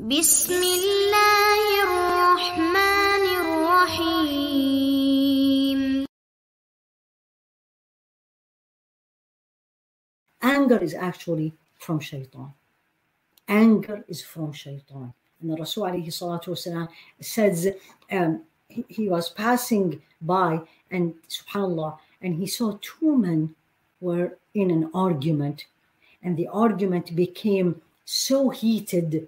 بسم الله الرحمن الرحيم Anger is actually from shaitan. Anger is from shaitan. And the Rasul alayhi salatu wasalam says um, he, he was passing by and subhanallah and he saw two men were in an argument and the argument became so heated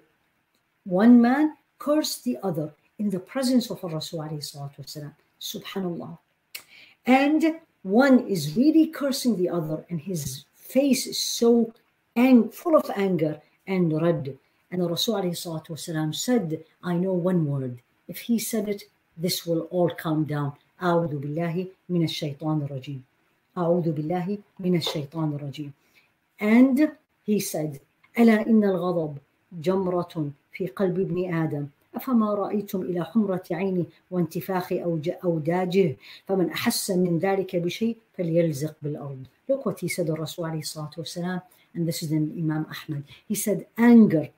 one man cursed the other in the presence of Rasul alayhi salatu wasalam subhanallah and one is really cursing the other and his face is so ang- full of anger and red and the Rasul alayhi salatu wasalam said I know one word if he said it this will all calm down أعوذ بالله من الشيطان الرجيم أعوذ بالله من الشيطان الرجيم and he said ألا إن الغضب جمرة في قلب ابن آدم أفما رأيتم إلى حمرة عينه وانتفاخ أوداجه فمن أحس من ذلك بشيء فليلزق بالأرض Look what he said the Rasul عليه الصلاة والسلام and this is in Imam Ahmad he said anger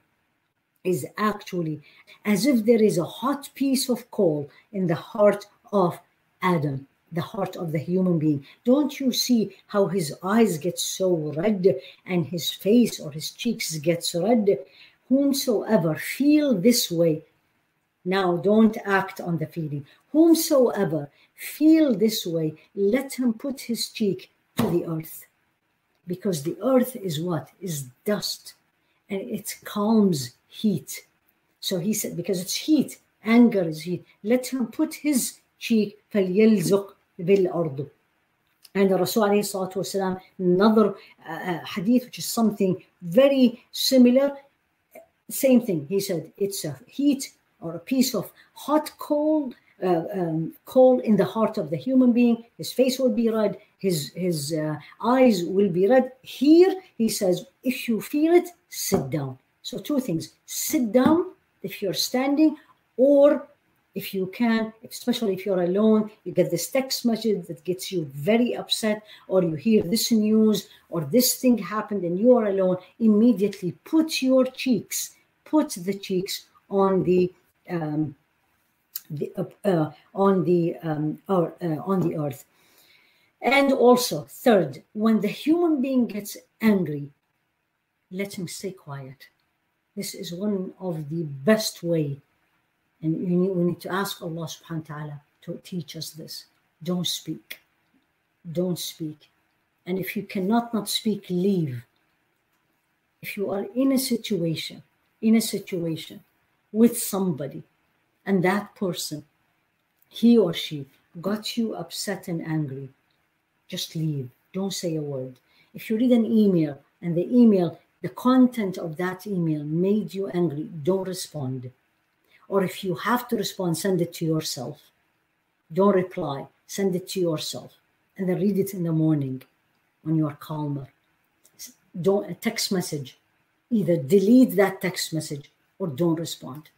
is actually as if there is a hot piece of coal in the heart of Adam, the heart of the human being. Don't you see how his eyes get so red and his face or his cheeks gets red? Whomsoever feel this way, now don't act on the feeling. Whomsoever feel this way, let him put his cheek to the earth. Because the earth is what? Is dust and it calms heat. So he said, because it's heat, anger is heat. Let him put his cheek فليلزق بالأرض. And the Rasul alayhi salatu wasalam, another uh, uh, hadith, which is something very similar, same thing. He said it's a heat or a piece of hot coal, uh, um, coal in the heart of the human being. His face will be red. His his uh, eyes will be red. Here he says, if you feel it, sit down. So two things: sit down if you're standing, or if you can, especially if you're alone, you get this text message that gets you very upset, or you hear this news, or this thing happened and you are alone, immediately put your cheeks, put the cheeks on the um, the uh, uh, on the um, or uh, on the earth. And also, third, when the human being gets angry, let him stay quiet. This is one of the best way and you need, we need to ask Allah subhanahu wa ta'ala to teach us this. Don't speak. Don't speak. And if you cannot not speak, leave. If you are in a situation, in a situation with somebody, and that person, he or she, got you upset and angry, just leave. Don't say a word. If you read an email and the email, the content of that email made you angry, don't respond or if you have to respond, send it to yourself. Don't reply, send it to yourself, and then read it in the morning when you are calmer. Don't a text message, either delete that text message or don't respond.